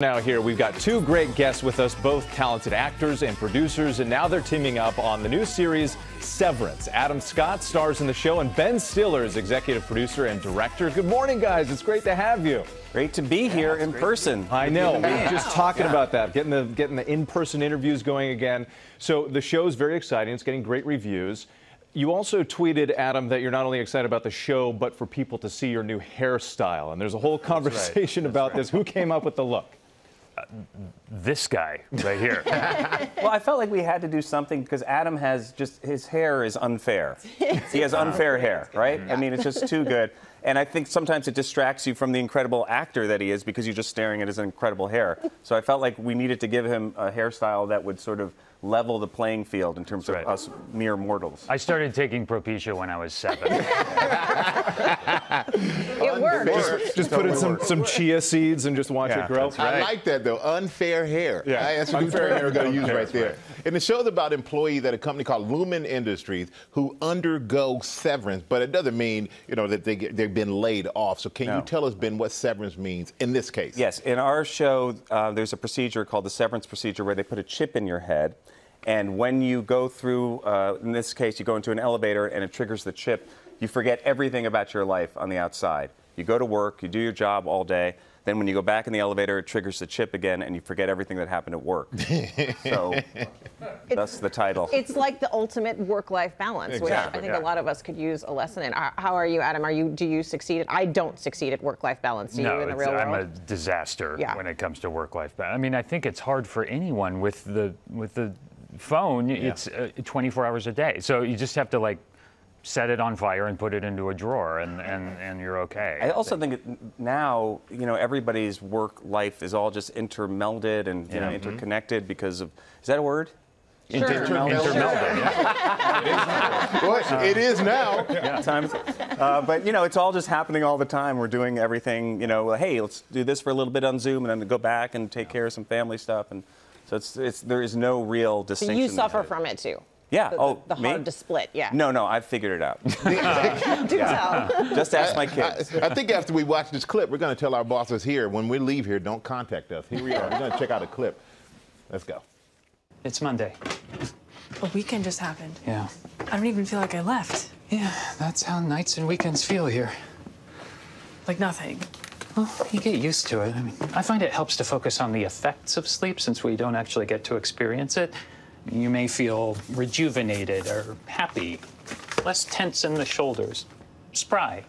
Now, here we've got two great guests with us, both talented actors and producers, and now they're teaming up on the new series Severance. Adam Scott stars in the show, and Ben Stiller is executive producer and director. Good morning, guys. It's great to have you. Great to be here in person. I know. We are just talking about that, getting the getting the in-person interviews going again. So the show is very exciting. It's getting great reviews. You also tweeted, Adam, that you're not only excited about the show, but for people to see your new hairstyle. And there's a whole conversation about this. Who came up with the look? This guy right here. well, I felt like we had to do something because Adam has just his hair is unfair. he has unfair hair, right? I mean, it's just too good. And I think sometimes it distracts you from the incredible actor that he is because you're just staring at his incredible hair. So I felt like we needed to give him a hairstyle that would sort of level the playing field in terms of right. us mere mortals. I started taking Propecia when I was seven. it worked. Just, just put in some, some chia seeds and just watch yeah, it grow. Right. I like that though. Unfair hair. Yeah, I, that's a unfair hair we're going to use right there. Right. And the show's about employees at a company called Lumon Industries who undergo severance, but it doesn't mean you know that they get, they've been laid off. So can no. you tell us, Ben, what severance means in this case? Yes, in our show, uh, there's a procedure called the severance procedure where they put a chip in your head. And when you go through, uh, in this case, you go into an elevator and it triggers the chip, you forget everything about your life on the outside. You go to work, you do your job all day. Then when you go back in the elevator, it triggers the chip again, and you forget everything that happened at work. so that's the title. It's like the ultimate work-life balance, exactly, which I think yeah. a lot of us could use a lesson in. How are you, Adam? Are you? Do you succeed? I don't succeed at work-life balance. Do no, you in the real world? I'm a disaster yeah. when it comes to work-life balance. I mean, I think it's hard for anyone with the with the phone. Yeah. It's uh, 24 hours a day, so you just have to like set it on fire and put it into a drawer and, and, and you're okay. I also think now, you know, everybody's work life is all just intermelded and, you yeah. know, mm-hmm. interconnected because of, is that a word? Sure. Intermelded. Intermelded. Yeah. it is now. Yeah. Times, uh, but you know, it's all just happening all the time. We're doing everything. You know, hey, let's do this for a little bit on Zoom, and then go back and take care of some family stuff. And so it's, it's there is no real distinction. So you suffer from it too. Yeah. The, oh, the hard me? to split. Yeah. No, no, I've figured it out. Do yeah. tell. Just ask my kids. I, I, think after we watch this clip, we're going to tell our bosses here when we leave here, don't contact us. Here we are. We're going to check out a clip. Let's go. It's Monday. A weekend just happened. Yeah. I don't even feel like I left. Yeah, that's how nights and weekends feel here. Like nothing. Well, you get used to it. I mean, I find it helps to focus on the effects of sleep since we don't actually get to experience it. You may feel rejuvenated or happy, less tense in the shoulders, spry.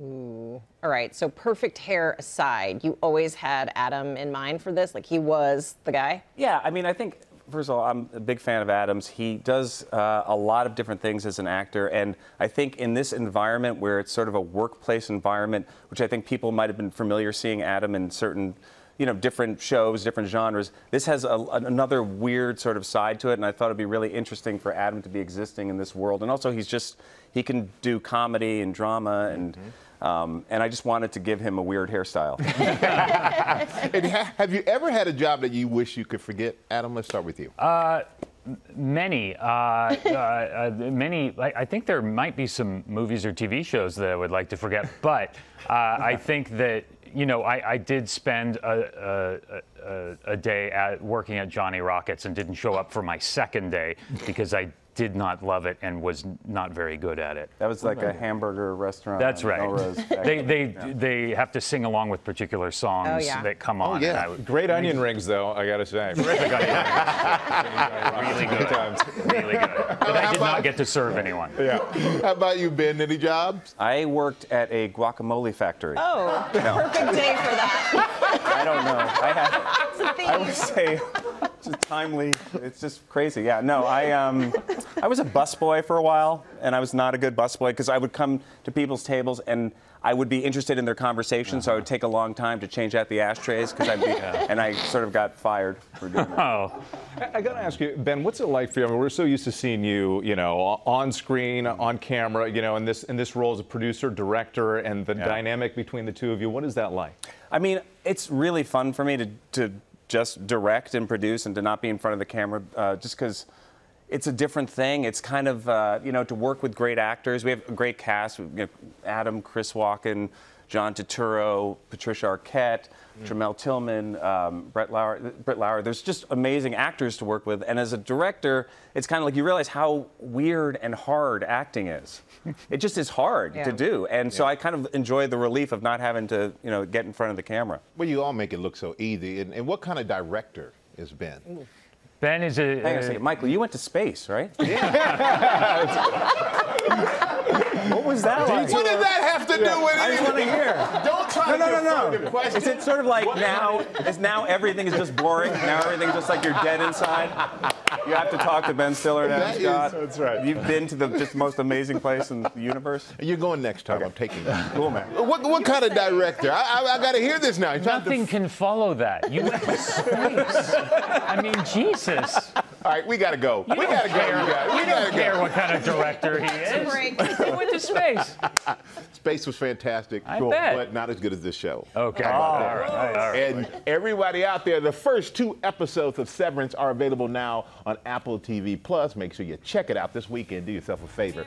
Ooh. All right, so perfect hair aside, you always had Adam in mind for this? Like he was the guy? Yeah, I mean, I think, first of all, I'm a big fan of Adams. He does uh, a lot of different things as an actor, and I think in this environment where it's sort of a workplace environment, which I think people might have been familiar seeing Adam in certain you know, different shows, different genres. This has a, another weird sort of side to it, and I thought it'd be really interesting for Adam to be existing in this world. And also, he's just he can do comedy and drama, and mm-hmm. um, and I just wanted to give him a weird hairstyle. ha- have you ever had a job that you wish you could forget, Adam? Let's start with you. Uh, Many, uh, uh, uh, many. I think there might be some movies or TV shows that I would like to forget, but uh, I think that you know, I, I did spend a, a, a, a, day at working at Johnny Rockets and didn't show up for my second day because I did not love it and was not very good at it. That was like a hamburger restaurant. That's right. they they yeah. they have to sing along with particular songs oh, yeah. that come oh, on. Oh, yeah. I, Great onion rings, though. I got to say. Terrific onion rings. really good. Times. Really good. But I did not get to serve anyone. Yeah. How about you, Ben? Any jobs? I worked at a guacamole factory. Oh, no. perfect day for that. I don't know. I had. I would say just timely. It's just crazy. Yeah. No, I um, I was a busboy for a while, and I was not a good busboy because I would come to people's tables and I would be interested in their conversation, uh-huh. so I would take a long time to change out the ashtrays because I'd be, yeah. and I sort of got fired for doing that. Oh. I, I got to ask you, Ben, what's it like for you? I mean, we're so used to seeing you, you know, on screen, on camera, you know, in this in this role as a producer, director, and the yeah. dynamic between the two of you. What is that like? I mean, it's really fun for me to to just direct and produce and to not be in front of the camera, uh, just because it's a different thing. It's kind of, uh, you know, to work with great actors. We have a great cast. You know, Adam, Chris Walken, John Turturro, Patricia Arquette, Tramell Tillman, um, Britt Lower. Britt Lower. There's just amazing actors to work with, and as a director, it's kind of like you realize how weird and hard acting is. it just is hard Yeah. to do, and so I kind of enjoy the relief of not having to, you know, get in front of the camera. Well, you all make it look so easy. And, and what kind of director is Ben? Ben is a. Hang on a second, Michael. You went to space, right? what was that like? What does that have to do with I just want to hear. Don't try No, to no, no, no. the question. Is it sort of like now? Is now everything is just boring? Now everything's just like you're dead inside. You have to talk to Ben Stiller now, That is- Scott. that's right. You've been to the just most amazing place in the universe. You're going next time. I'm taking you. Cool, man. What, what kind of director? I, I, I got to hear this now. You're trying to Nothing can follow that. You went to space. I mean, Jesus. All right, we got to go. we got to go, you guys. We I got don't to care go. what kind of director he is. break. He went to space. Space was fantastic, I bet. but not as good as this show. Okay. How? All right, all right. And everybody out there, the first two episodes of Severance are available now on Apple TV Plus. Make sure you check it out this weekend. Do yourself a favor.